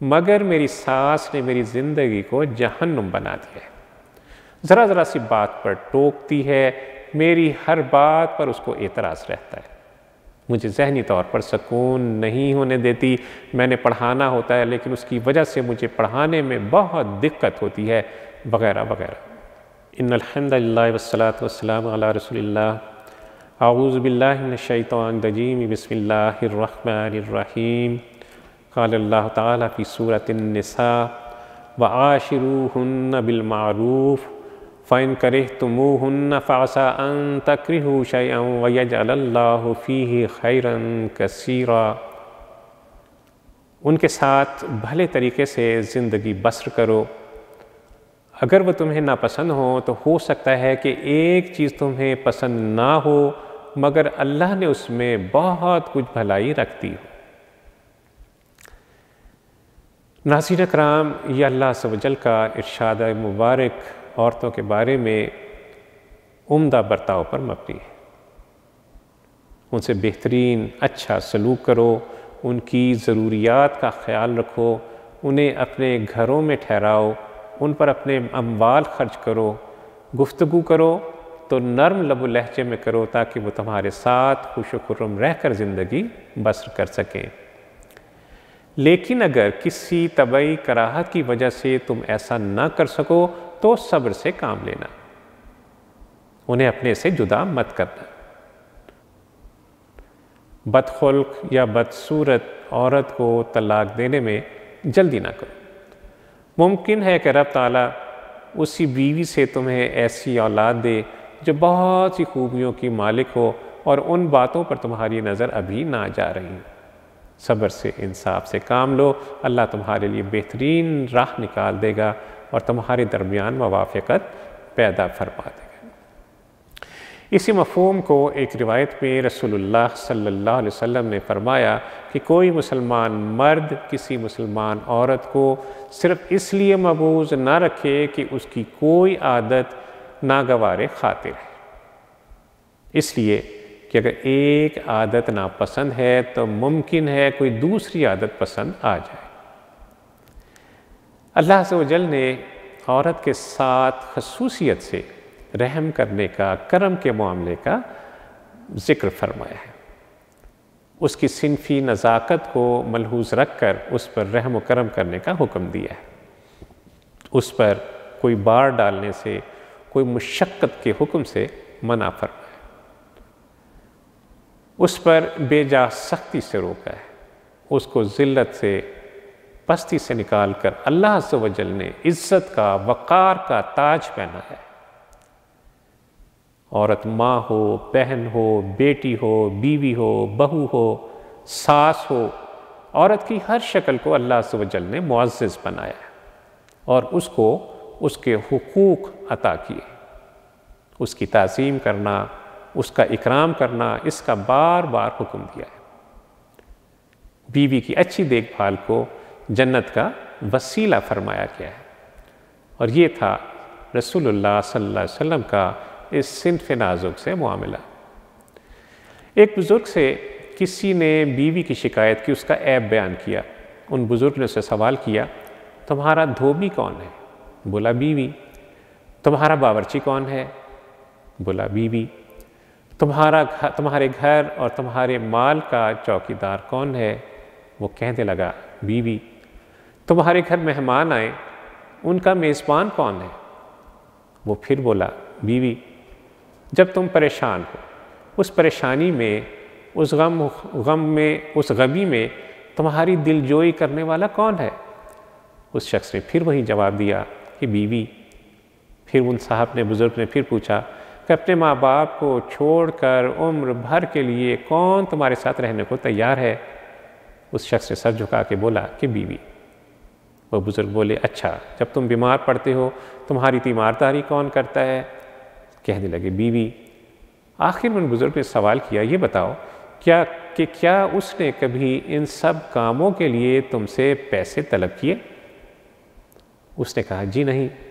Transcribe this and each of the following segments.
مگر میری ساس نے میری زندگی کو جہنم بنا دیا ہے۔ ذرا ذرا سی بات پر ٹوکتی ہے، میری ہر بات پر اس کو اعتراض رہتا ہے۔ مجھے ذہنی طور پر سکون نہیں ہونے دیتی۔ میں نے پڑھانا ہوتا ہے، لیکن اس کی وجہ سے مجھے پڑھانے میں بہت دقت ہوتی ہے۔ وغیرہ وغیرہ۔ ان الحمد للہ والصلاة والسلام علی رسول اللہ۔ اعوذ باللہ من الشیطان الرجیم۔ بسم اللہ الرحمن الرحیم۔ قال اللہ تعالیٰ فی سورة النساء وعاشروہن بالمعروف، فَإِن كَرِهْتُمُوهُنَّ فَعَسَىٰ أَن تَكْرِهُوا شَيْئًا وَيَجْعَلَ اللَّهُ فِيهِ خَيْرًا كَثِيرًا ان کے ساتھ بھلے طریقے سے زندگی بسر کرو۔ اگر وہ تمہیں ناپسند ہو تو ہو سکتا ہے کہ ایک چیز تمہیں پسند نہ ہو، مگر اللہ نے اس میں بہت کچھ بھلائی رکھ دی ہو۔ ناظرین اکرام، یہ اللہ سوجل کا ارشاد مبارک عورتوں کے بارے میں عمدہ برتاؤ پر مبنی ہے۔ ان سے بہترین اچھا سلوک کرو، ان کی ضروریات کا خیال رکھو، انہیں اپنے گھروں میں ٹھہراؤ، ان پر اپنے اموال خرچ کرو، گفتگو کرو، تو نرم لب و لہجے میں کرو تاکہ وہ تمہارے ساتھ خوش و خرم رہ کر زندگی بسر کر سکیں۔ لیکن اگر کسی طبعی کراہت کی وجہ سے تم ایسا نہ کر سکو تو صبر سے کام لینا۔ انہیں اپنے سے جدا مت کرنا۔ بدخلق یا بدصورت عورت کو طلاق دینے میں جلدی نہ کرو۔ ممکن ہے کہ رب تعالیٰ اسی بیوی سے تمہیں ایسی اولاد دے جو بہت سی خوبیوں کی مالک ہو اور ان باتوں پر تمہاری نظر ابھی نہ جا رہی۔ صبر سے، انصاف سے کام لو۔ اللہ تمہارے لیے بہترین راہ نکال دے گا اور تمہارے درمیان موافقت پیدا فرما دے گا۔ اسی مفہوم کو ایک روایت میں رسول اللہ صلی اللہ علیہ وسلم نے فرمایا کہ کوئی مسلمان مرد، کسی مسلمان عورت کو صرف اس لیے مبوض نہ رکھے کہ اس کی کوئی عادت ناگوار خاطر ہے۔ اس لیے کہ اگر ایک عادت ناپسند ہے تو ممکن ہے کوئی دوسری عادت پسند آ جائے۔ اللہ سے جل نے عورت کے ساتھ خصوصیت سے رحم کرنے کا، کرم کے معاملے کا ذکر فرمایا ہے۔ اس کی صنفی نزاکت کو ملحوظ رکھ کر اس پر رحم و کرم کرنے کا حکم دیا ہے۔ اس پر کوئی بار ڈالنے سے، کوئی مشقت کے حکم سے منع فرمایا۔ اس پر بے جا سختی سے روکا ہے۔ اس کو ذلت سے پستی سے نکال کر اللہ عز و جل نے عزت کا، وقار کا تاج پہنا ہے۔ عورت ماں ہو، بہن ہو، بیٹی ہو، بیوی ہو، بہو ہو، ساس ہو، عورت کی ہر شکل کو اللہ عز و جل نے معزز بنایا ہے۔ اور اس کو اس کے حقوق عطا کیے۔ اس کی تعظیم کرنا اس کا اکرام کرنا، اس کا بار بار حکم دیا ہے۔ بیوی کی اچھی دیکھ بھال کو جنت کا وسیلہ فرمایا گیا ہے۔ اور یہ تھا رسول اللہ صلی اللہ علیہ وسلم کا اس صنف نازک سے معاملہ۔ ایک بزرگ سے کسی نے بیوی کی شکایت کی، اس کا عیب بیان کیا۔ ان بزرگ نے اسے سوال کیا، تمہارا دھوبی کون ہے؟ بولا، بیوی تمہارا باورچی کون ہے؟ بولا، بیوی تمہارا تمہارے گھر اور تمہارے مال کا چوکی دار کون ہے؟ وہ کہنے لگا، بیوی، تمہارے گھر مہمان آئے، ان کا میزبان کون ہے؟ وہ پھر بولا، بیوی، جب تم پریشان ہو، اس پریشانی میں، اس غم غم میں، اس غمی میں تمہاری دل جوئی کرنے والا کون ہے؟ اس شخص نے پھر وہی جواب دیا کہ بیوی۔ پھر ان صاحب نے، بزرگ نے پھر پوچھا کہ اپنے ماں باپ کو چھوڑ کر عمر بھر کے لیے کون تمہارے ساتھ رہنے کو تیار ہے؟ اس شخص نے سر جھکا کے بولا کہ بیوی، وہ بزرگ بولے اچھا جب تم بیمار پڑتے ہو، تمہاری تیمارداری کون کرتا ہے؟ کہنے لگے، بیوی، آخر میں ان بزرگ نے سوال کیا، یہ بتاؤ، کیا کہ کیا اس نے کبھی ان سب کاموں کے لیے تم سے پیسے طلب کیے؟ اس نے کہا جی نہیں۔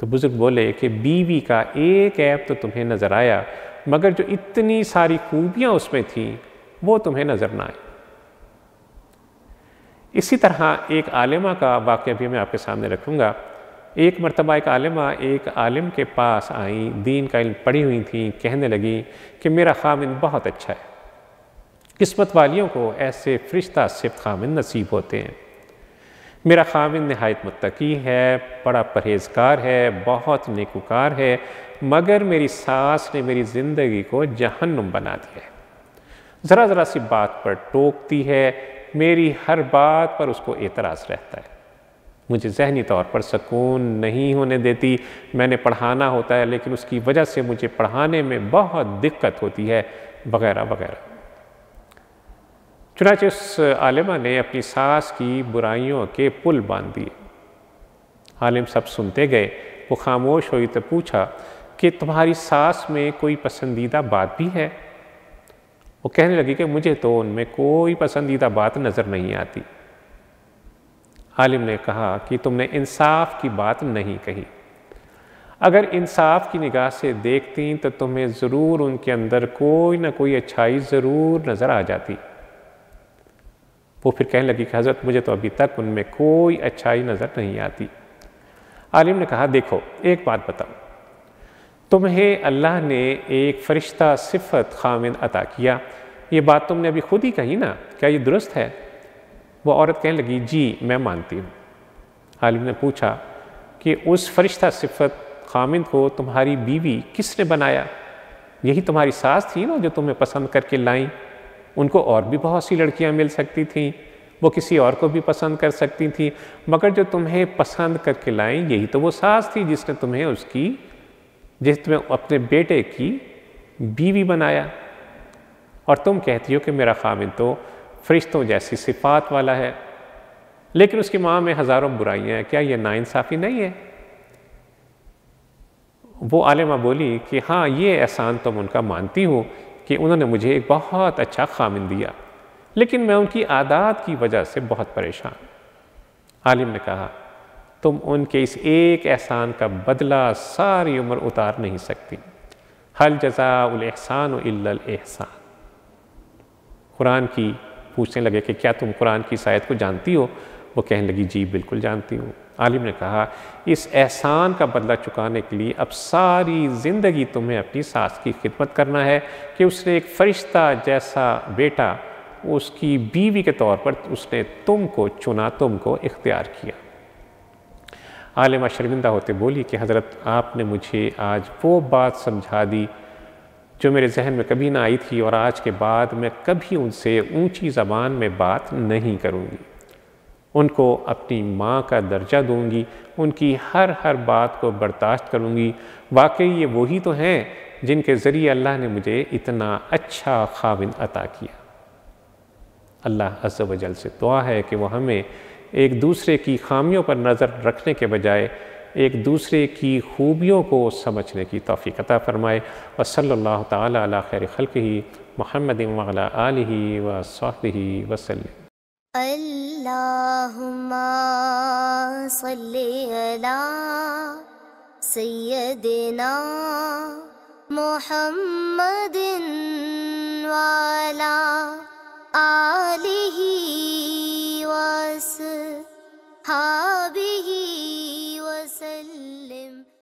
تو بزرگ بولے کہ بیوی کا ایک ایپ تو تمہیں نظر آیا، مگر جو اتنی ساری خوبیاں اس میں تھیں، وہ تمہیں نظر نہ آئی اسی طرح ایک عالمہ کا واقعہ بھی میں آپ کے سامنے رکھوں گا۔ ایک مرتبہ ایک عالمہ ایک عالم کے پاس آئیں، دین کا علم پڑھی ہوئی تھیں، کہنے لگیں کہ میرا خامن بہت اچھا ہے۔ قسمت والیوں کو ایسے فرشتہ صفت خامن نصیب ہوتے ہیں۔ میرا خامن نہایت متقی ہے، بڑا پرہیزکار ہے، بہت نیکوکار ہے، مگر میری ساس نے میری زندگی کو جہنم بنا دیا ہے۔ ذرا ذرا سی بات پر ٹوکتی ہے، میری ہر بات پر اس کو اعتراض رہتا ہے۔ مجھے ذہنی طور پر سکون نہیں ہونے دیتی، میں نے پڑھانا ہوتا ہے، لیکن اس کی وجہ سے مجھے پڑھانے میں بہت دقت ہوتی ہے، وغیرہ وغیرہ۔ چنانچہ اس عالمہ نے اپنی ساس کی برائیوں کے پل باندھ دیے۔ عالم سب سنتے گئے، وہ خاموش ہوئی تو پوچھا کہ تمہاری ساس میں کوئی پسندیدہ بات بھی ہے؟ وہ کہنے لگی کہ مجھے تو ان میں کوئی پسندیدہ بات نظر نہیں آتی۔ عالم نے کہا کہ تم نے انصاف کی بات نہیں کہی۔ اگر انصاف کی نگاہ سے دیکھتی تو تمہیں ضرور ان کے اندر کوئی نہ کوئی اچھائی ضرور نظر آ جاتی۔ وہ پھر کہنے لگی کہ حضرت، مجھے تو ابھی تک ان میں کوئی اچھائی نظر نہیں آتی۔ عالم نے کہا، دیکھو، ایک بات بتاؤ۔ تمہیں اللہ نے ایک فرشتہ صفت خامن عطا کیا۔ یہ بات تم نے ابھی خود ہی کہی نا؟ کیا یہ درست ہے؟ وہ عورت کہنے لگی جی میں مانتی ہوں۔ عالم نے پوچھا کہ اس فرشتہ صفت خامن کو تمہاری بیوی کس نے بنایا؟ یہی تمہاری ساس تھی نا جو تمہیں پسند کر کے لائیں؟ ان کو اور بھی بہت سی لڑکیاں مل سکتی تھیں، وہ کسی اور کو بھی پسند کر سکتی تھیں۔ مگر جو تمہیں پسند کر کے لائیں، یہی تو وہ ساس تھی جس نے تمہیں اس کی، جس نے اپنے بیٹے کی بیوی بنایا۔ اور تم کہتی ہو کہ میرا خامن تو فرشتوں جیسی صفات والا ہے، لیکن اس کی ماں میں ہزاروں برائیاں ہیں۔ کیا یہ ناانصافی نہیں ہے؟ وہ عالمہ بولی کہ ہاں یہ احسان تم ان کا مانتی ہوں کہ انہوں نے مجھے ایک بہت اچھا خامن دیا، لیکن میں ان کی عادات کی وجہ سے بہت پریشان۔ عالم نے کہا، تم ان کے اس ایک احسان کا بدلہ ساری عمر اتار نہیں سکتی۔ حل جزاء الاحسان و الاحسان۔ قرآن کی پوچھنے لگے کہ کیا تم قرآن کی سائد کو جانتی ہو؟ وہ کہنے لگی جی بالکل جانتی ہوں. عالم نے کہا، اس احسان کا بدلہ چکانے کے لیے اب ساری زندگی تمہیں اپنی ساس کی خدمت کرنا ہے کہ اس نے ایک فرشتہ جیسا بیٹا اس کی بیوی کے طور پر اس نے تم کو چنا، تم کو اختیار کیا. عالمہ شرمندہ ہوتے بولی کہ، حضرت، آپ نے مجھے آج وہ بات سمجھا دی جو میرے ذہن میں کبھی نہ آئی تھی اور آج کے بعد میں کبھی ان سے اونچی زبان میں بات نہیں کروں گی۔ ان کو اپنی ماں کا درجہ دوں گی، ان کی ہر ہر بات کو برداشت کروں گی۔ واقعی یہ وہی تو ہیں جن کے ذریعے اللہ نے مجھے اتنا اچھا خاوند عطا کیا۔ اللہ عز و جل سے دعا ہے کہ وہ ہمیں ایک دوسرے کی خامیوں پر نظر رکھنے کے بجائے ایک دوسرے کی خوبیوں کو سمجھنے کی توفیق عطا فرمائے۔ و صلی اللہ تعالیٰ علی خیر خلق ہی محمد وعلا آلہ و صحبہ وسلم۔ اللهم صل على سيدنا محمد وعلى آله